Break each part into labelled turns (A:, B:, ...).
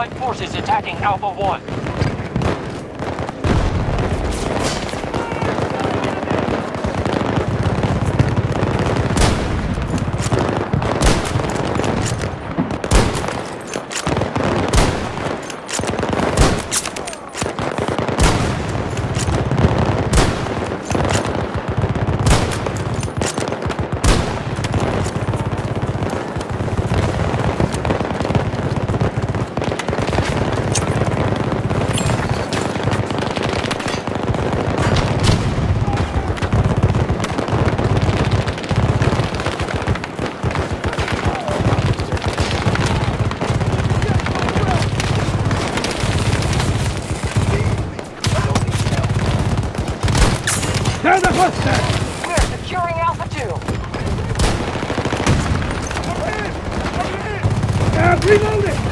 A: Allied forces attacking Alpha 1.
B: Reload it!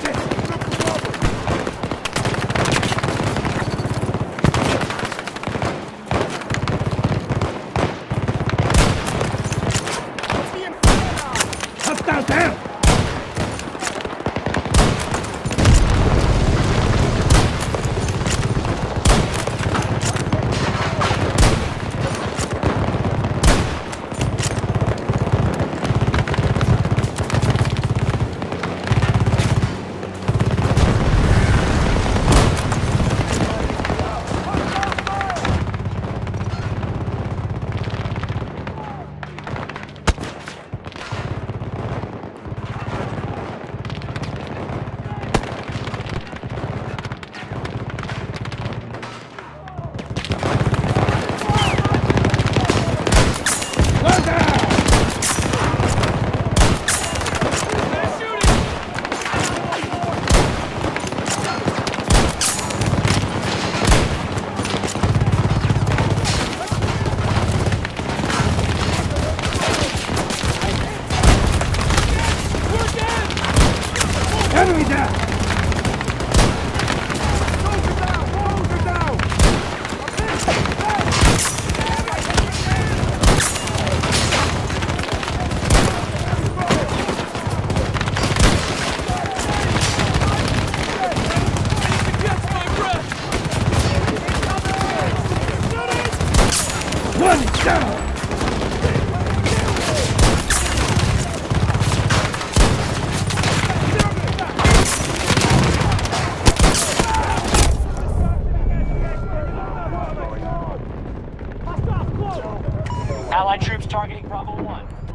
C: That's it! Look
D: over!
B: Allied troops targeting Bravo 1.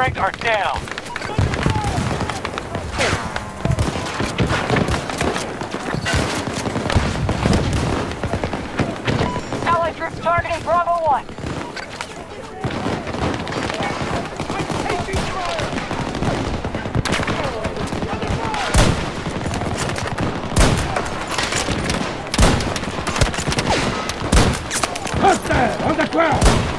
B: strength are down.
A: Allied troops targeting Bravo 1.
C: On the ground!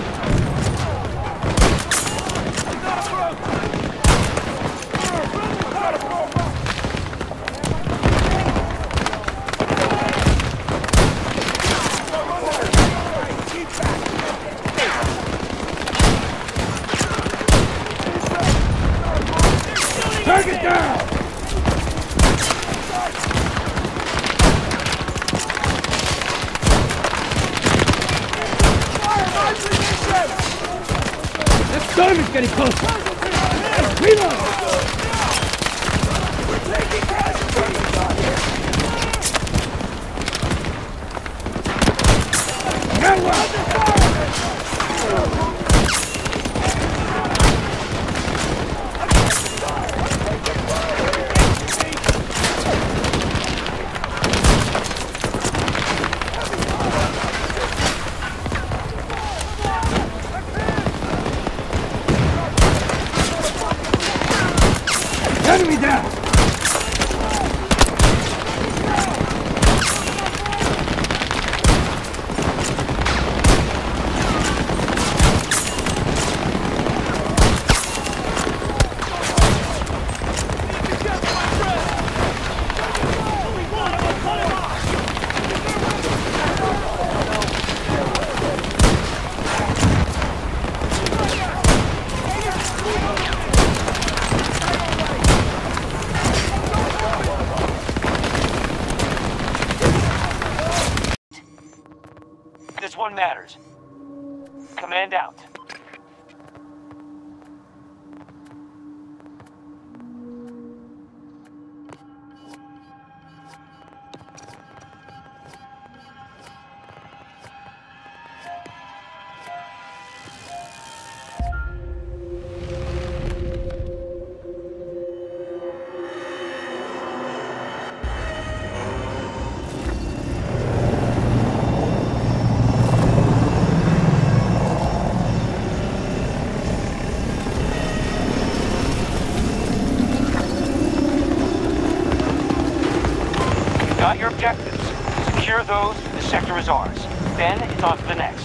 A: Those, the sector is ours. Then it's on to the next.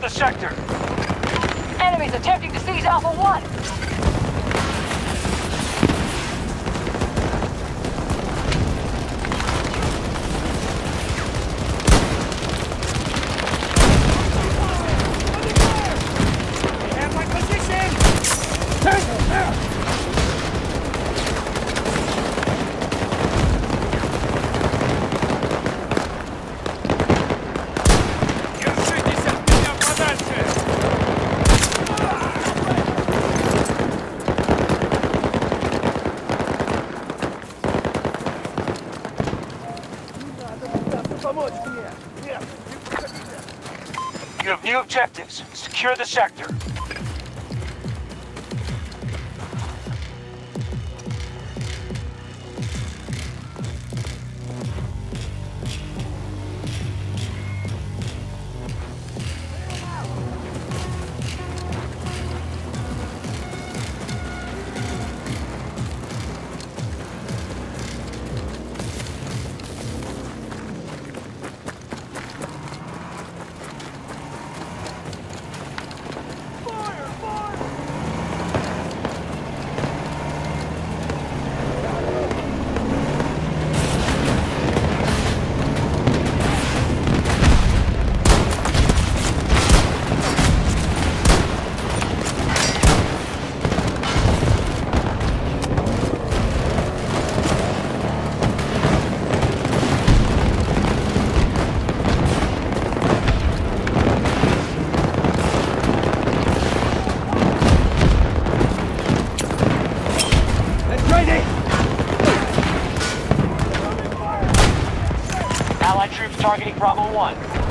A: The sector.
B: Enemies attempting to seize Alpha 1.
A: Objectives. Secure the sector. Targeting Bravo 1.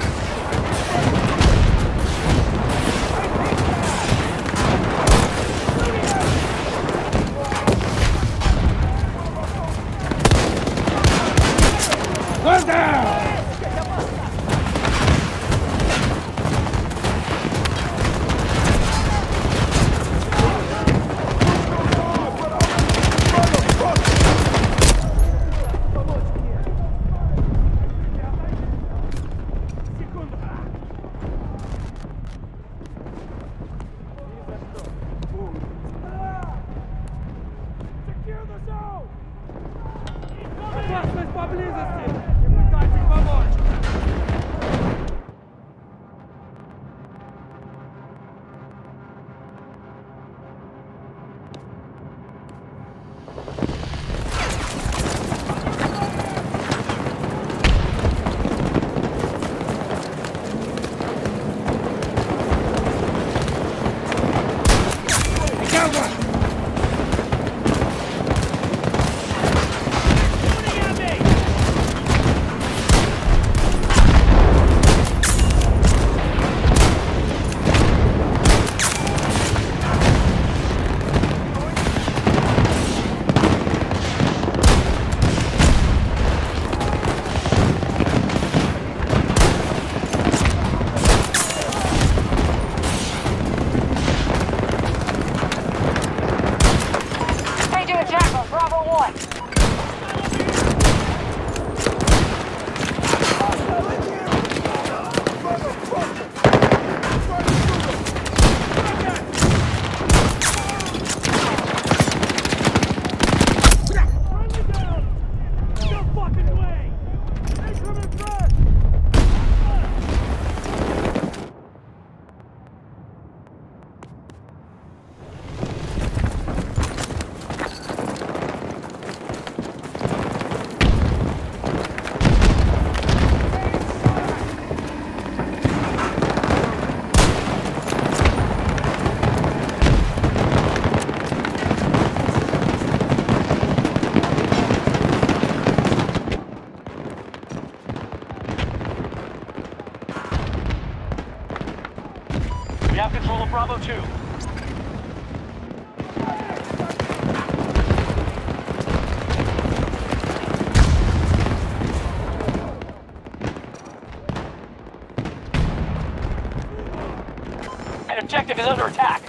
A: objective is under attack.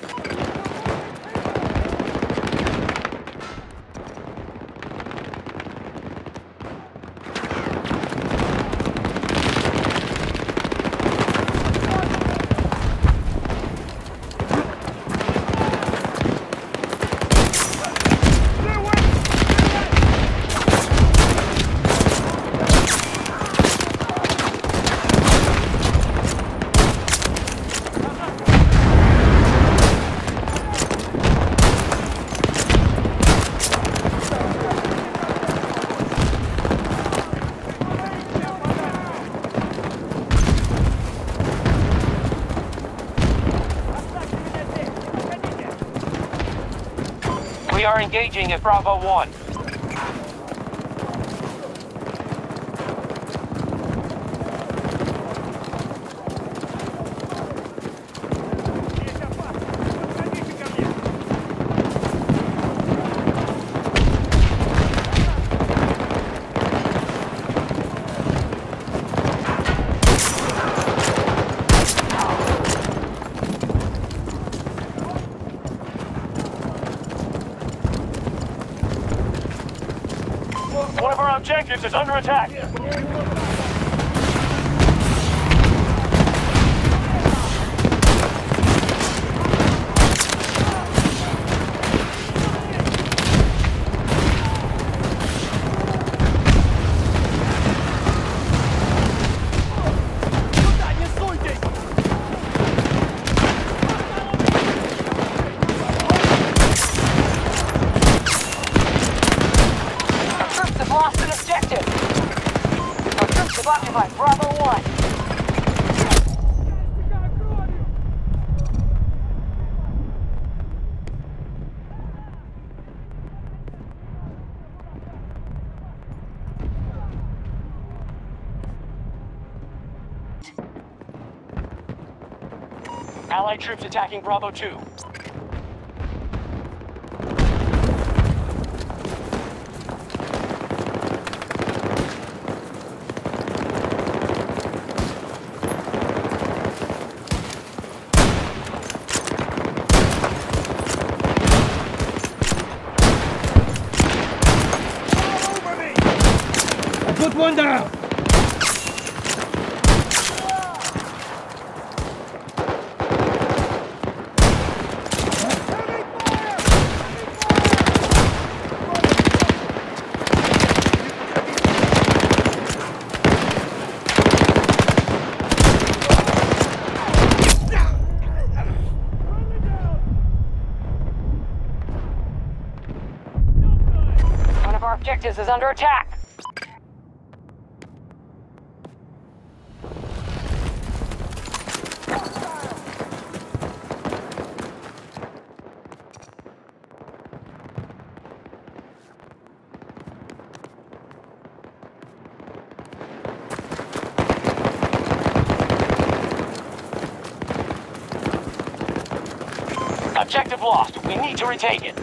A: We are engaging at Bravo 1. It's is under attack.
E: Troops
A: attacking Bravo 2.
E: Of is under attack.
A: Objective lost. We need to retake it.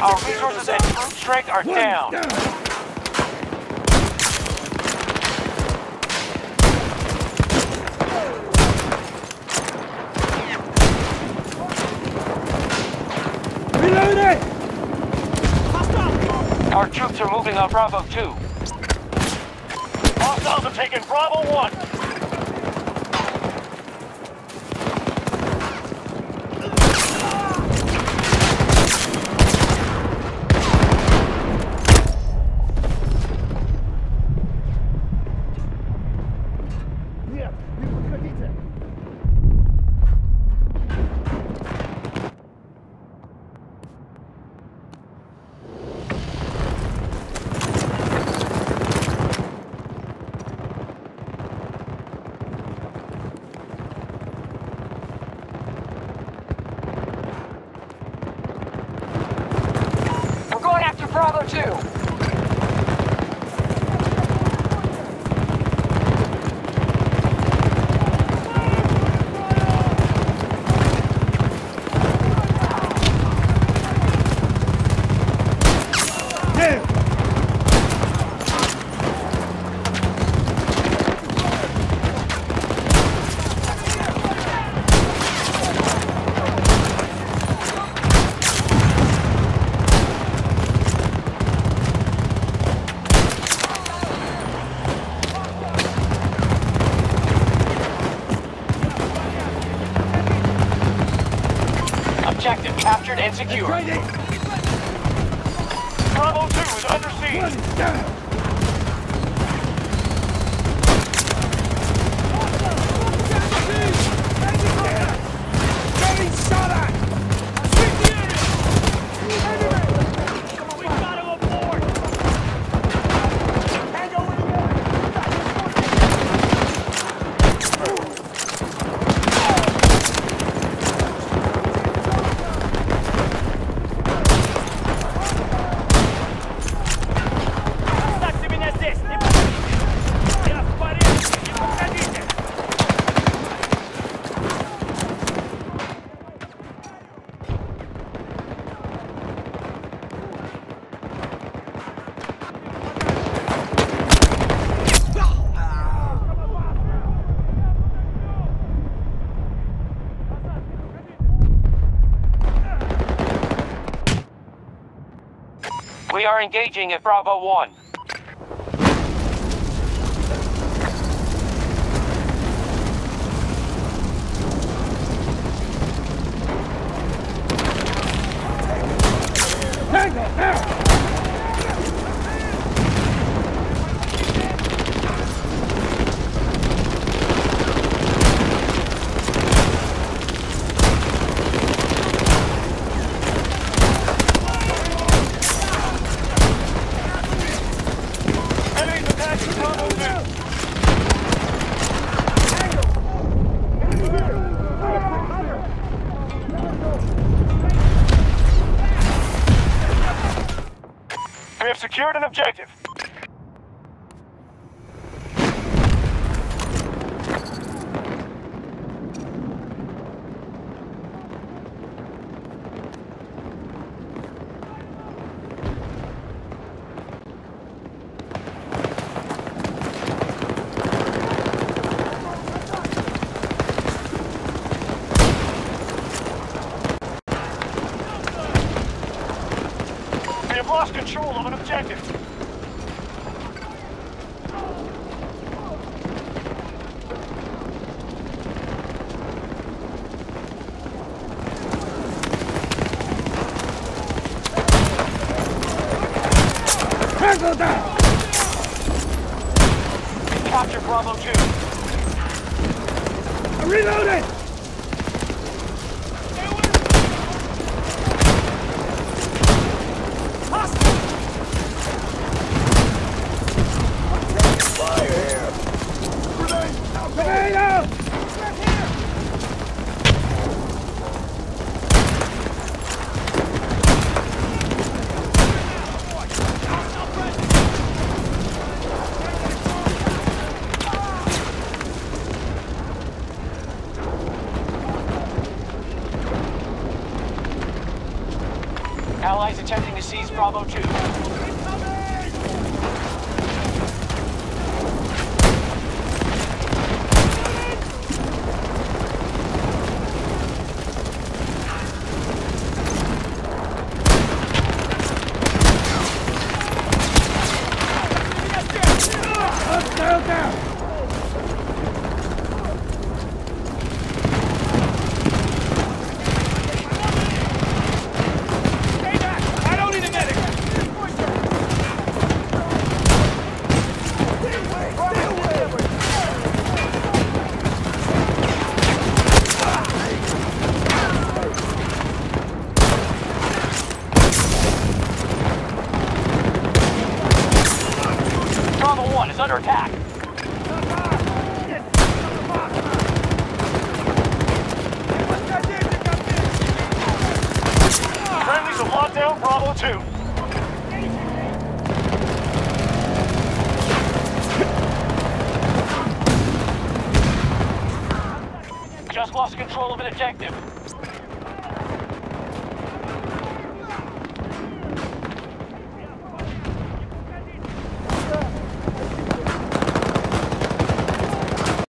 A: Our resources and troop strength are
B: One
A: down.
B: down! Reloading!
A: Our troops are moving on Bravo 2. Hostiles have taken Bravo 1. Captured and secured. Bravo 2 is under siege. Engaging at Bravo 1. Objective.